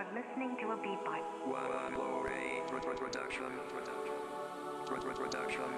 are listening to a beatbox. One Production. Production. Production. Production.